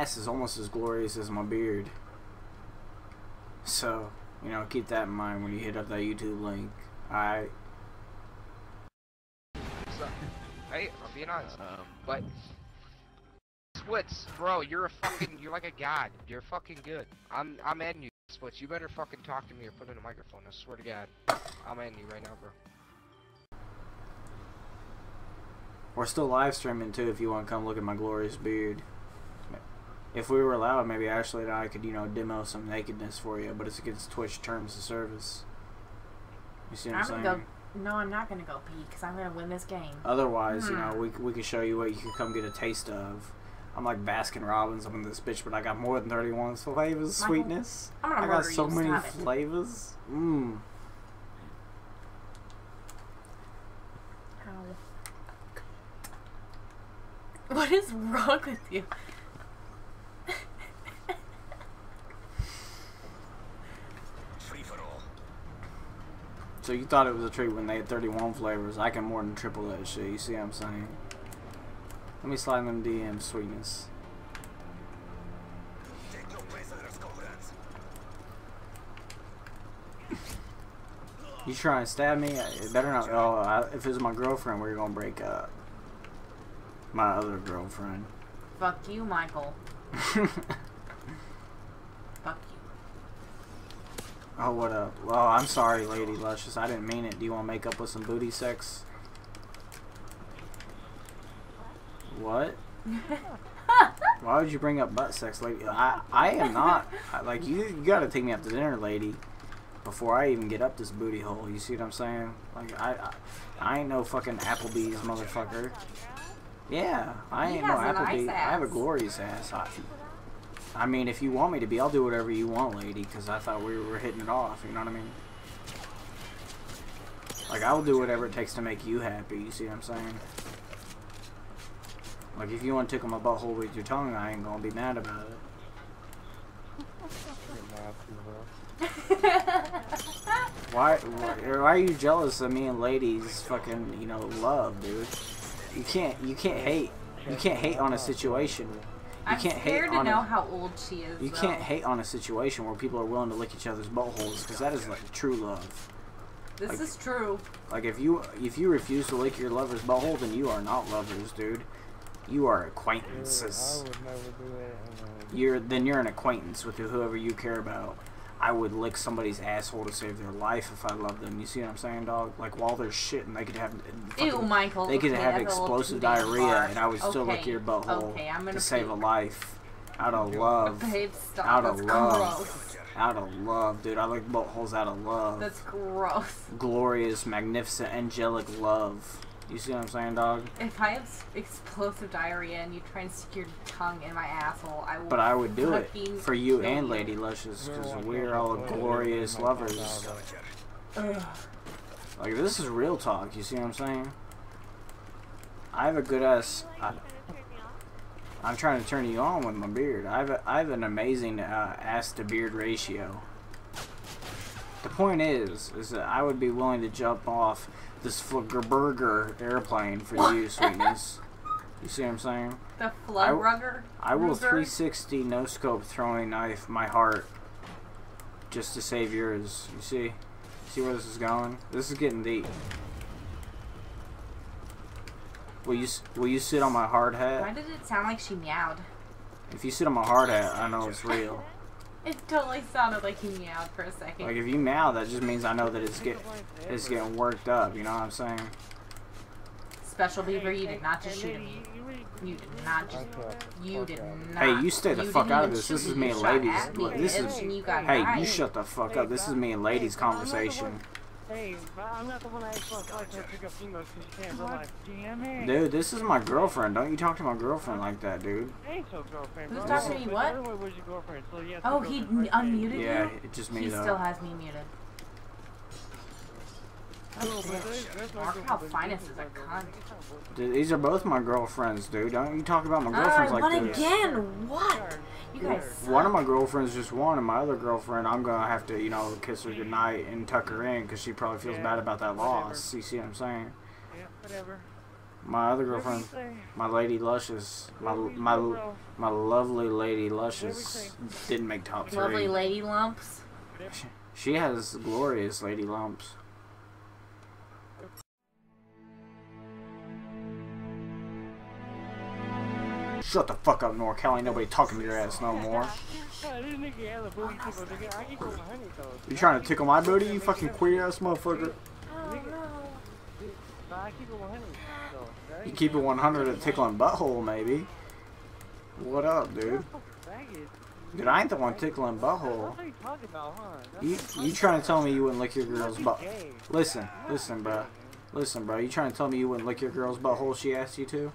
ass is almost as glorious as my beard. So, you know, keep that in mind when you hit up that YouTube link. Alright? So, hey, I'm being honest. Um, but Splits, bro, you're a fucking, you're like a god. You're fucking good. I'm, I'm adding you, Splits. You better fucking talk to me or put in a microphone. I swear to God, I'm adding you right now, bro. We're still live streaming too if you want to come look at my glorious beard. If we were allowed, maybe Ashley and I could, you know, demo some nakedness for you, but it's against Twitch terms of service. You see what I'm, I'm saying? go. No, I'm not gonna go pee because I'm gonna win this game. Otherwise, you know, Hmm. we, we could show you what you could come get a taste of. I'm like Baskin Robbins I'm in this bitch, but I got more than 31 flavors, Michael, sweetness. I'm gonna I got so you. many Stop flavors. Mmm. What is wrong with you? So you thought it was a treat when they had 31 flavors. I can more than triple that shit. You see what I'm saying? Let me slide them DM sweetness. You trying to stab me? It better not. Oh, I, if it's my girlfriend, we are gonna break up. My other girlfriend. Fuck you, Michael. Fuck you. Oh, what up? Well, I'm sorry, Lady Luscious. I didn't mean it. Do you want to make up with some booty sex? What? Why would you bring up butt sex, lady? I I am not I, like you. You gotta take me out to dinner, lady, before I even get up this booty hole. You see what I'm saying? Like I I, I ain't no fucking Applebee's motherfucker. Yeah, I ain't no has a nice Applebee. I have a glorious ass. I, I mean, if you want me to be, I'll do whatever you want, lady. Because I thought we were hitting it off. You know what I mean? Like I will do whatever it takes to make you happy. You see what I'm saying? Like if you want to tickle my butthole with your tongue, I ain't gonna be mad about it. Why, why, why are you jealous of me and ladies fucking, you know, love, dude? You can't, you can't hate. You can't hate on a situation. You I'm can't hate to on know a, how old she is. You though. can't hate on a situation where people are willing to lick each other's buttholes because that is like true love. This like- is true. Like if you if you refuse to lick your lover's butthole, then you are not lovers, dude. You are acquaintances. I would never do that. You're then you're an acquaintance with whoever you care about. I would lick somebody's asshole to save their life if I love them. You see what I'm saying, dog? Like while they're shitting, they could have Ew, Michael. they could okay, have that's a little explosive diarrhea, far. and I would still lick your butthole Okay, I'm gonna to save a life. Out of love. Babe, stop. Out of That's love. gross. Out of love, dude. I lick buttholes out of love. That's gross. Glorious, magnificent, angelic love. You see what I'm saying, dog? If I have explosive diarrhea and you try and stick your tongue in my asshole, I will. But I would do it for you and you. Lady Luscious because we're all glorious lovers. Ugh. Like this is real talk. You see what I'm saying? I have a good ass. I, I'm trying to turn you on with my beard. I have a, I have an amazing uh, ass to beard ratio. The point is, is that I would be willing to jump off this burger airplane for you, sweetness. You see what I'm saying? The I- I will 360 no scope throwing knife my heart just to save yours. You see? See where this is going? This is getting deep. Will you will you sit on my hard hat? Why did it sound like she meowed? If you sit on my hard hat, I know it's real. It totally sounded like he meowed for a second. Like if you meow, that just means I know that it's get it's getting worked up. You know what I'm saying? Special Beaver, you did not just shoot at me. You did not just. You did not. Hey, you stay the fuck out of this. This is me, me and ladies. me, this is- and you got Hey, you shut the fuck up. This is me and ladies conversation. Hey, I'm not the one that actually likes to pick up females because you can't in real life. Damn it. Dude, this is my girlfriend. Don't you talk to my girlfriend like that, dude. Ain't your girlfriend, Who's talking to me, what? Everyone your girlfriend, so yes, Oh, he girlfriend n- first name. unmuted Yeah, you? it's just me He though. still has me muted. Oh, but there's- bitch. there's no Mark how finest is a cunt. Dude, these are both my girlfriends, dude. Don't you talk about my uh, girlfriends Alright, like what this. again? What? You guys suck. One of my girlfriends just won, and my other girlfriend, I'm gonna have to, you know, kiss her goodnight and tuck her in because she probably feels Yeah, bad about that whatever. loss. You see what I'm saying? Yeah, whatever. My other girlfriend, my lady Luscious, my my my lovely lady Luscious didn't make top three. Lovely lady lumps. She has glorious lady lumps. Shut the fuck up, NorCal. Ain't nobody talking to your ass no more. You trying to tickle my booty, you fucking queer ass motherfucker? You keep it 100 at tickling butthole, maybe. What up, dude? Dude, I ain't the one tickling butthole. You? You trying to tell me you wouldn't lick your girl's butt? Listen, listen, bro. Listen, bro. You trying to tell me you wouldn't lick your girl's butthole she asked you to?